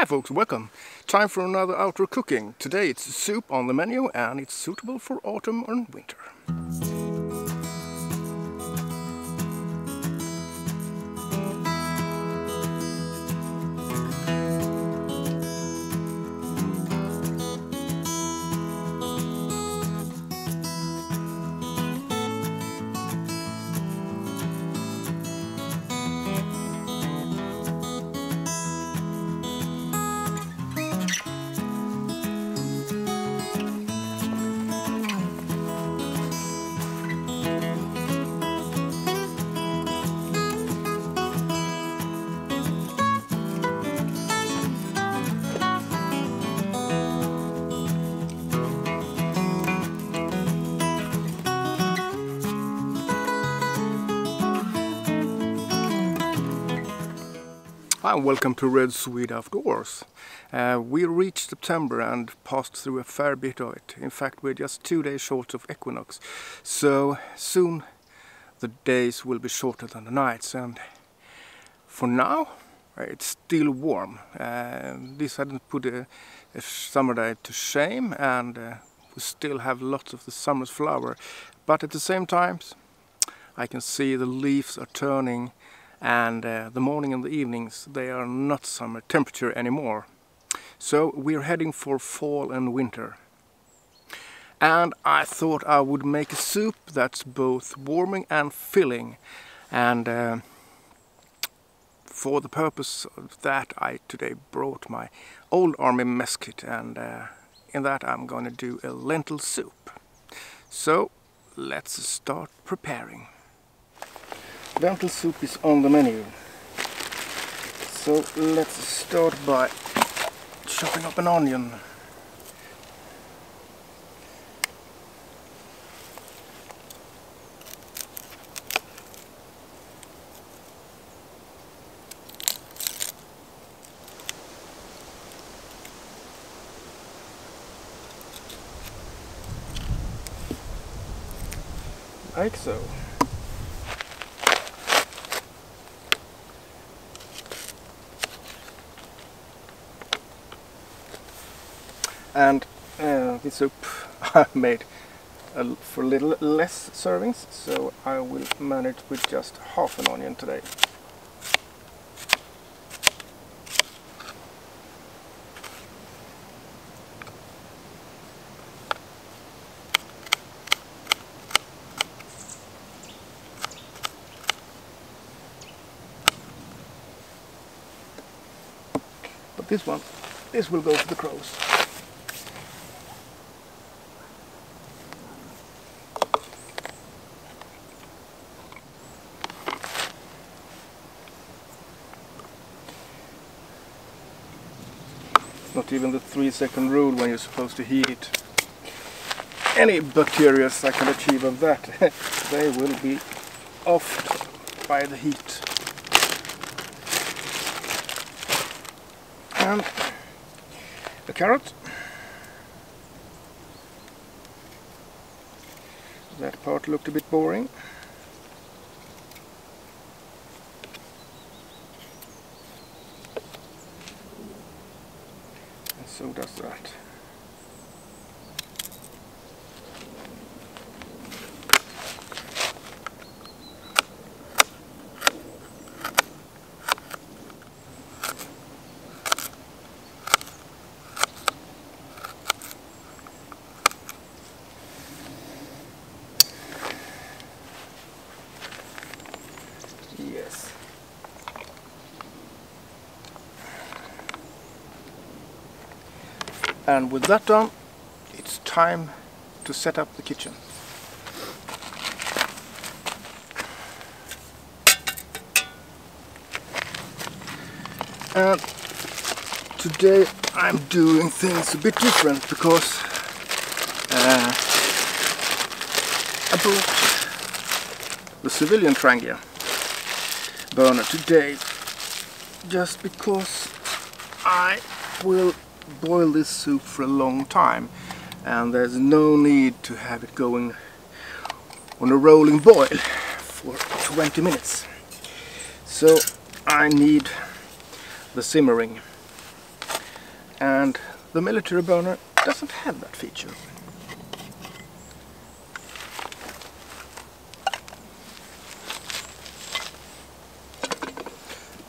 Hi folks, welcome. Time for another outdoor cooking. Today it's soup on the menu and it's suitable for autumn and winter. Hi welcome to Red Swede Outdoors. Uh, we reached September and passed through a fair bit of it. In fact we're just two days short of equinox. So soon the days will be shorter than the nights and for now it's still warm. Uh, this hadn't put a, a, summer day to shame and uh, we still have lots of the summer's flower. But at the same time I can see the leaves are turning and uh, the morning and the evenings they are not summer temperature anymore. So we're heading for fall and winter. And I thought I would make a soup that's both warming and filling and uh, for the purpose of that I today brought my old army mess kit and uh, in that I'm going to do a lentil soup. So let's start preparing lentil soup is on the menu. So let's start by chopping up an onion. Like so. And uh, the soup I made a, for a little less servings so I will manage with just half an onion today. But this one, this will go for the crows. Even the three second rule when you're supposed to heat it. Any bacteria I can achieve of that, they will be off by the heat. And a carrot. That part looked a bit boring. So does that. Yes. And with that done, it's time to set up the kitchen. And today I'm doing things a bit different because uh, I bought the civilian Trangia burner today just because I will boil this soup for a long time and there's no need to have it going on a rolling boil for 20 minutes so I need the simmer ring and the military burner doesn't have that feature.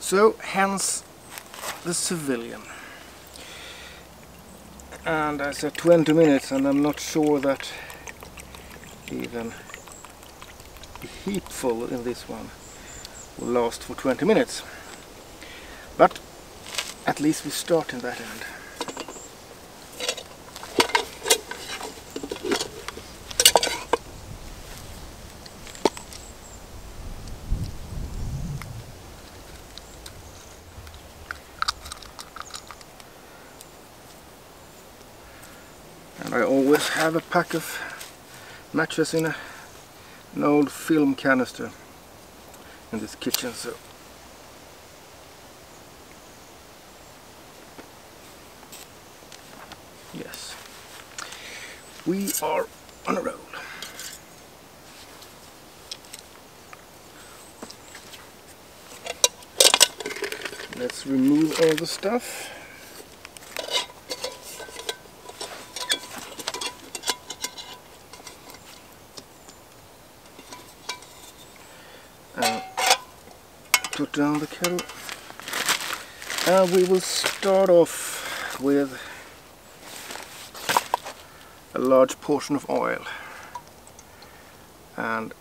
So hence the civilian. And I said 20 minutes and I'm not sure that even a heapful in this one will last for 20 minutes. But at least we start in that end. and I always have a pack of matches in a, an old film canister in this kitchen so. Yes. We are on a roll. Let's remove all the stuff down the kettle. And we will start off with a large portion of oil. And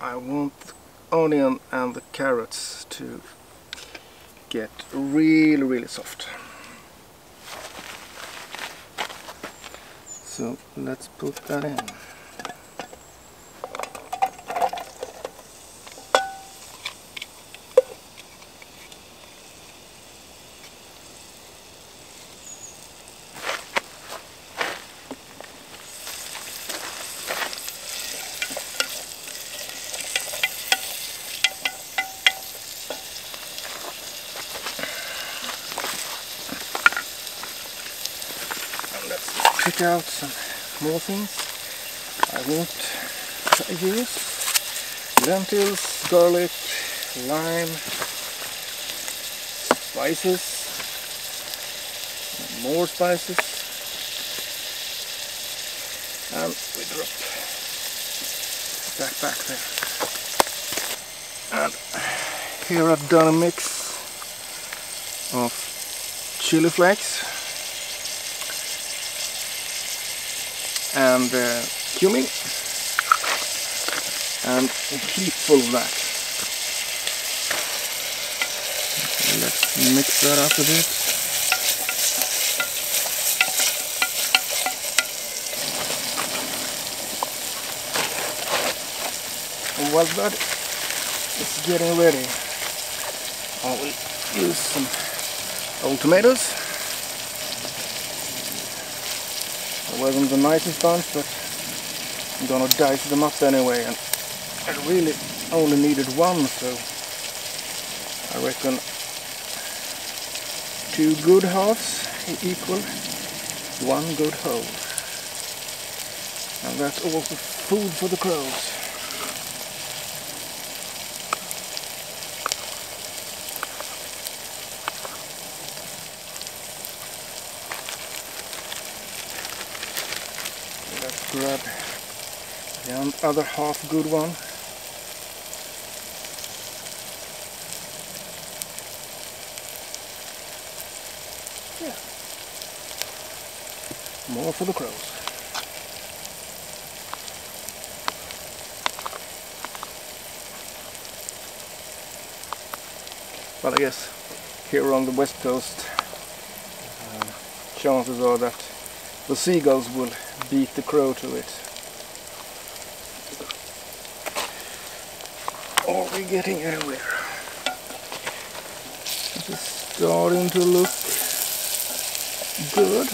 I want the onion and the carrots to get really really soft. So let's put that in And let's out some more things. I want to use lentils, garlic, lime, spices, more spices, and we drop that back there. And here I've done a mix of chili flakes and uh, cumin and a heapful of that. Let's mix that up a bit. And while that is getting ready, I will use some old tomatoes. Wasn't the nicest bunch, but I'm gonna dice them up anyway. And I really only needed one, so I reckon two good halves equal one good whole. And that's also food for the crows. Let's grab the other half good one. Yeah. More for the crows. Well, I guess here on the west coast, uh, chances are that the seagulls will beat the crow to it. Are we getting anywhere? This is starting to look good.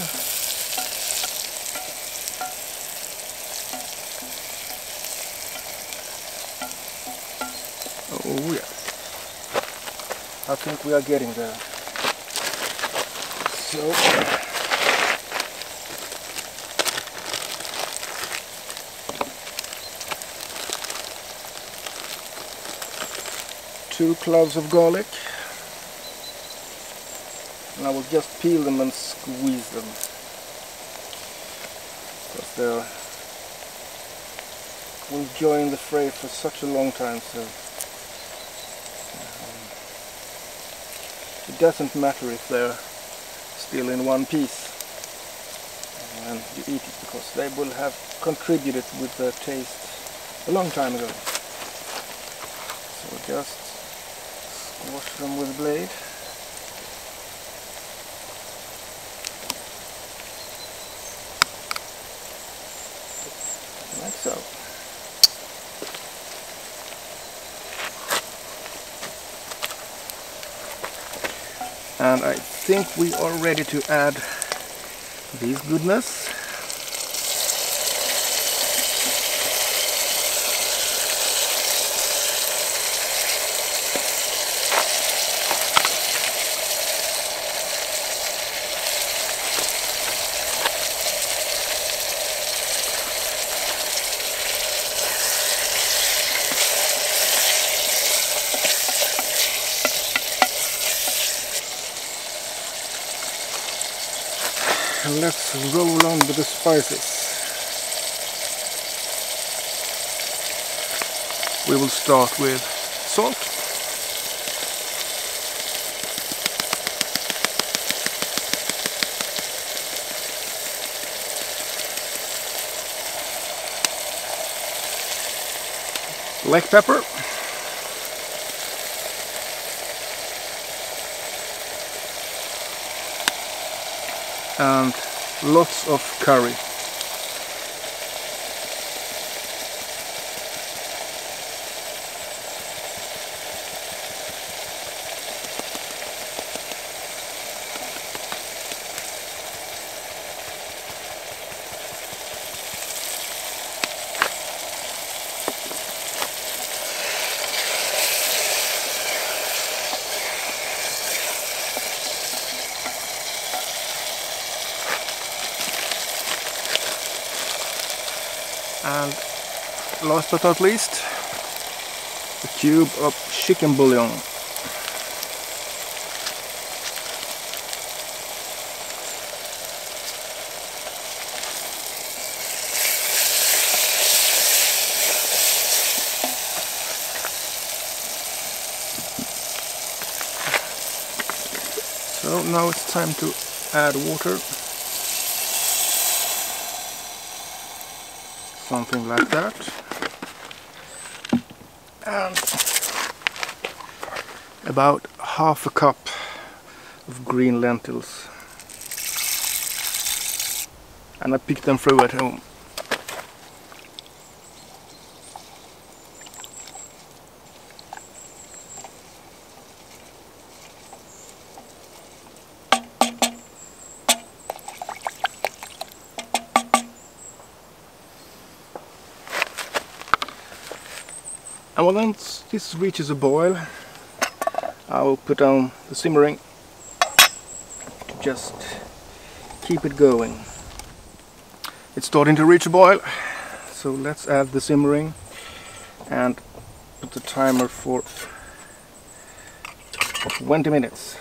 Oh yes. I think we are getting there. So two cloves of garlic. And I will just peel them and squeeze them. Because they're enjoying the fray for such a long time so um, it doesn't matter if they're still in one piece. And you eat it because they will have contributed with their taste a long time ago. So just squash them with blade like so. And I think we are ready to add this goodness. and let's roll on with the spices. We will start with salt. Black pepper. and lots of curry. and last but not least a cube of chicken bouillon. So now it's time to add water. Something like that and about half a cup of green lentils. And I picked them through at home And once this reaches a boil, I will put on the simmer ring to just keep it going. It's starting to reach a boil, so let's add the simmer ring and put the timer for 20 minutes.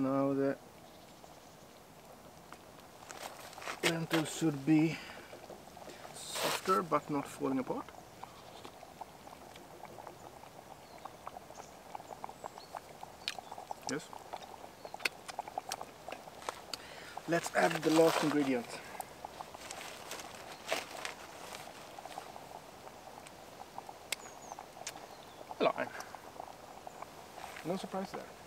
Now the lentils should be softer but not falling apart. Yes. Let's add the last ingredient. Lime. No surprise there.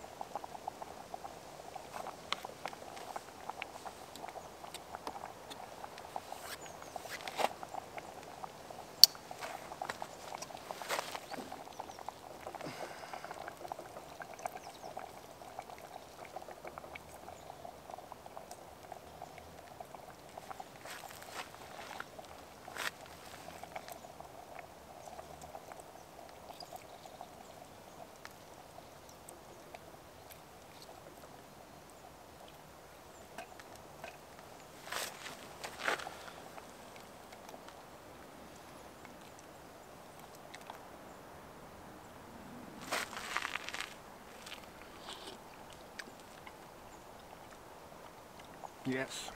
Yes.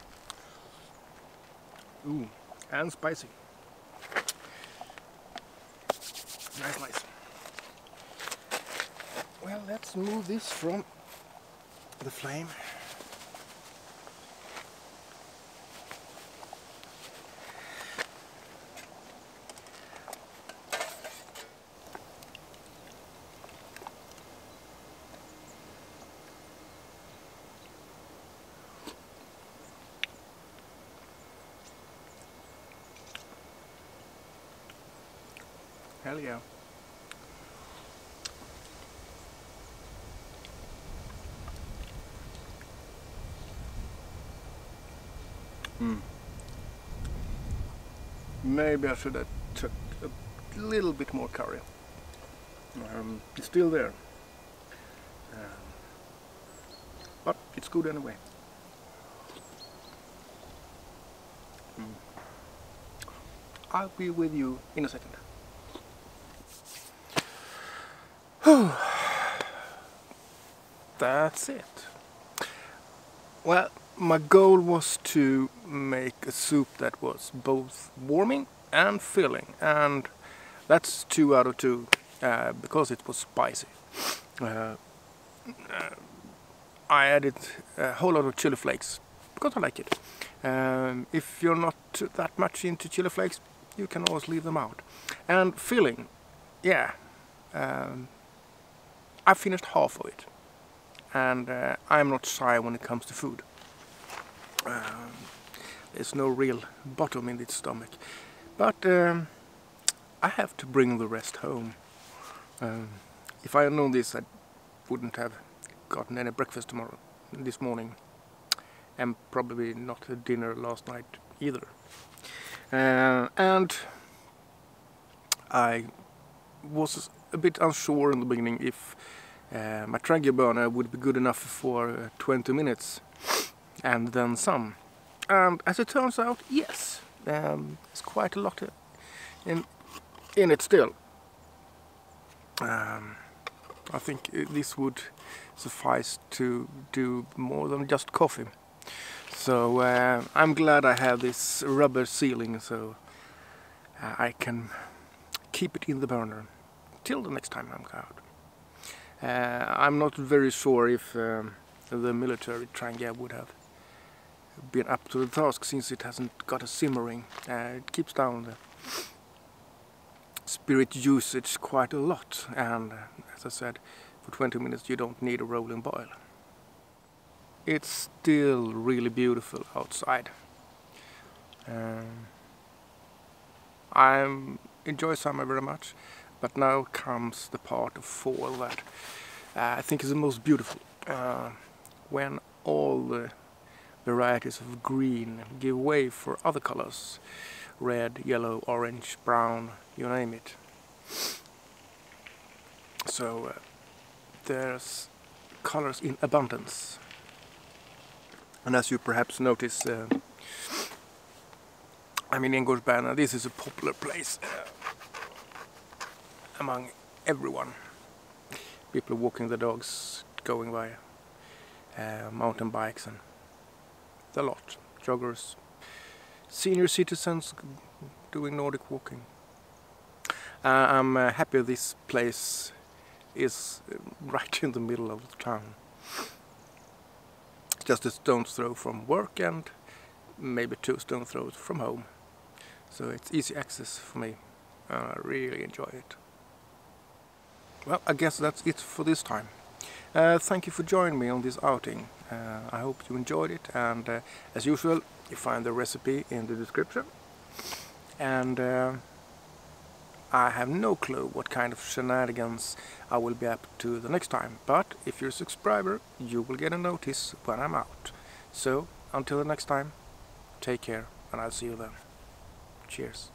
Ooh, and spicy. Nice, nice. Well, let's move this from the flame. Yeah. Hmm. Maybe I should have took a little bit more curry. Um, it's still there. Um, but it's good anyway. Mm. I'll be with you in a second. That's it. Well, my goal was to make a soup that was both warming and filling and that's two out of two uh, because it was spicy. Uh, uh, I added a whole lot of chili flakes because I like it. Um, if you're not that much into chili flakes you can always leave them out. And filling, yeah, um, I finished half of it and uh, I'm not shy when it comes to food. Um, there's no real bottom in its stomach. But um, I have to bring the rest home. Um, if I had known this I wouldn't have gotten any breakfast tomorrow, this morning. And probably not a dinner last night either. Uh, and I was a bit unsure in the beginning if uh, my Trangia burner would be good enough for uh, 20 minutes and then some. And as it turns out, yes, um, there's quite a lot in, in it still. Um, I think this would suffice to do more than just coffee. So uh, I'm glad I have this rubber sealing so uh, I can keep it in the burner till the next time I'm out. Uh, I'm not very sure if um, the military Trangia would have been up to the task since it hasn't got a simmer ring. Uh, it keeps down the spirit usage quite a lot and uh, as I said for 20 minutes you don't need a rolling boil. It's still really beautiful outside. Um, I enjoy summer very much but now comes the part of fall that uh, I think is the most beautiful. Uh, when all the varieties of green give way for other colors. Red, yellow, orange, brown, you name it. So uh, there's colors in abundance. And as you perhaps notice, uh, I'm in Ingolsbärna. This is a popular place among everyone. People walking the dogs, going by uh, mountain bikes and the lot. Joggers, senior citizens doing Nordic walking. Uh, I'm uh, happy this place is uh, right in the middle of the town. Just a stone's throw from work and maybe two stone throws from home. So it's easy access for me. I really enjoy it. Well, I guess that's it for this time. Uh, thank you for joining me on this outing. Uh, I hope you enjoyed it and uh, as usual you find the recipe in the description. And uh, I have no clue what kind of shenanigans I will be up to the next time. But if you're a subscriber you will get a notice when I'm out. So until the next time, take care and I'll see you then. Cheers.